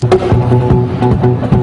Música